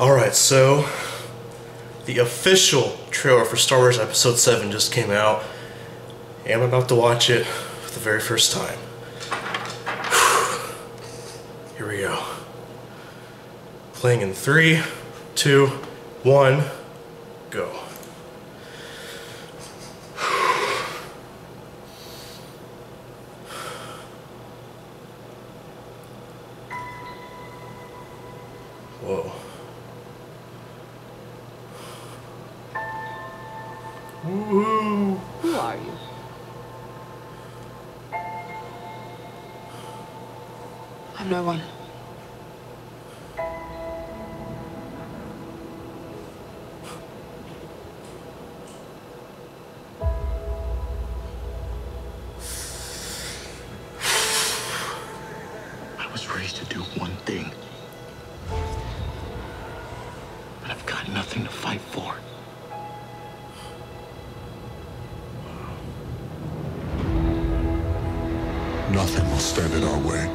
Alright, so the official trailer for Star Wars Episode 7 just came out, and I'm about to watch it for the very first time. Here we go. Playing in three, two, one, go. Whoa. Woohoo! Who are you? I'm no one. I was raised to do one thing. But I've got nothing to fight for. Nothing will stand in our way.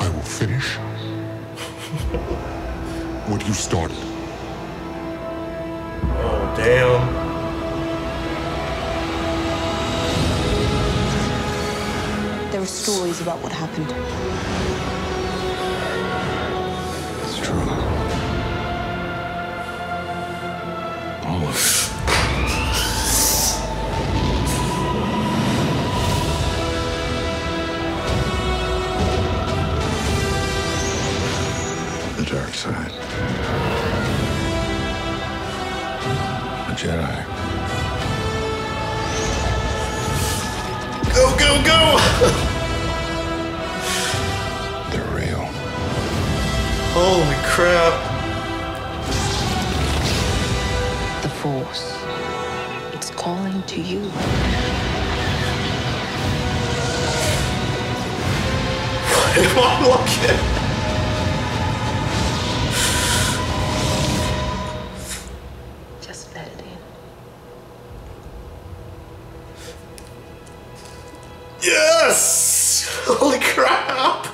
I will finish what you started. Oh, damn. There are stories about what happened. The dark side. A Jedi. Go, go, go! They're real. Holy crap. The Force. It's calling to you. Am I looking? Yes! Holy crap!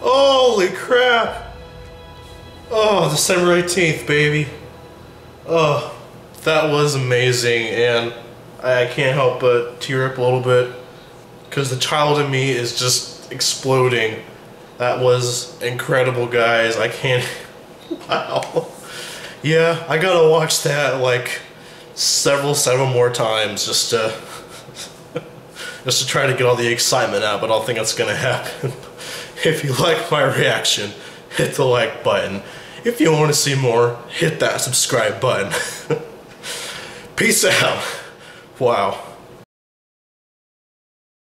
Holy crap! Oh, December 18th, baby. Oh, that was amazing, and I can't help but tear up a little bit because the child in me is just exploding. That was incredible, guys. I can't. Wow. Yeah, I gotta watch that like several, several more times just to just to try to get all the excitement out, but I don't think that's gonna happen. if you like my reaction, hit the like button. If you want to see more, hit that subscribe button. Peace out. Wow.